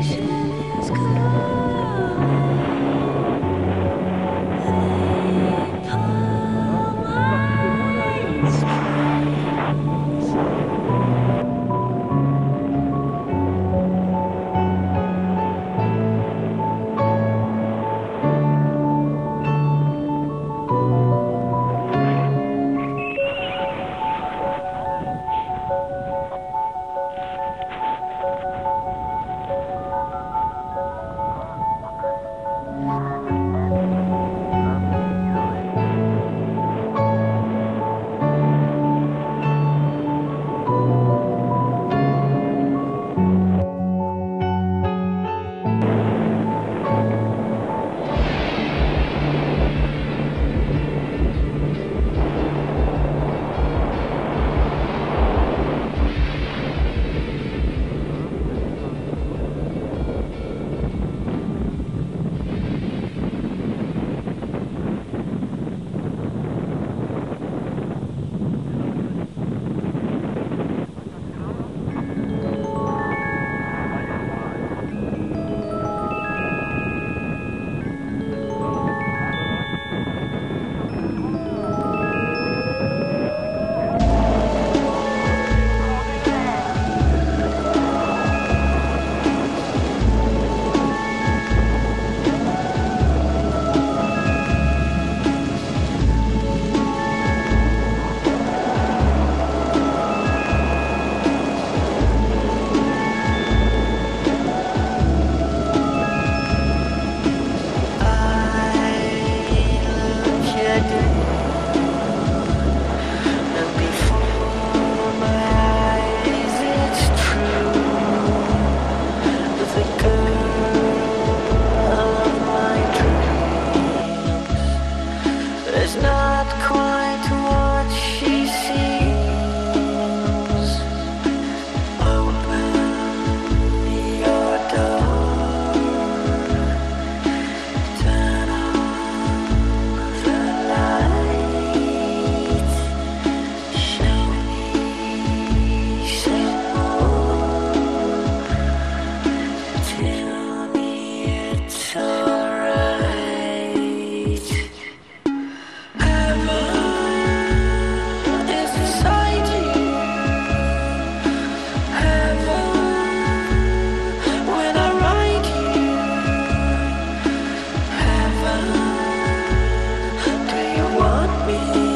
Please. Bye.